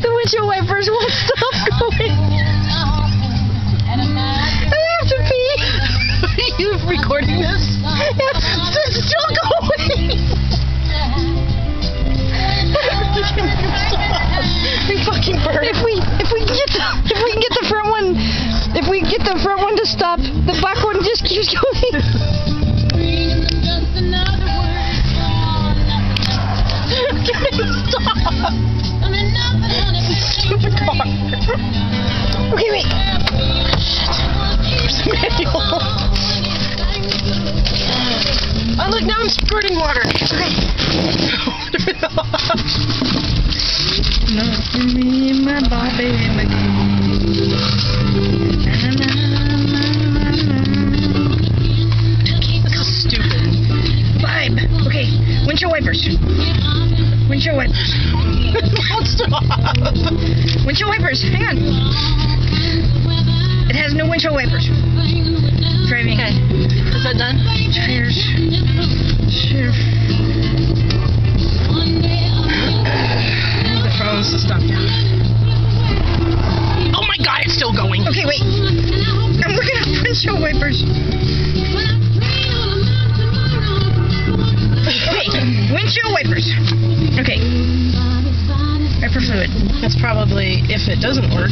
the windshield wipers won't stop going. I have to pee. Are you recording this? It's still going. You fucking bird. If we if we get the if we can get the front one if we get the front one to stop, the back one just keeps going. Okay, wait. There's manual. Oh, look, now I'm squirting water. Nothing me, my Bobby this is stupid. Vibe. Okay, windshield wipers. Windshield wipers. Don't stop. Windshield wipers. Hang on. It has no windshield wipers. Driving. Okay. Is that done? Tires. Shift. The phone's to stop now. Oh my god, it's still going. Okay, wait. I'm looking at windshield wipers. Okay, windshield wipers. Okay. Wiper fluid. That's probably if it doesn't work.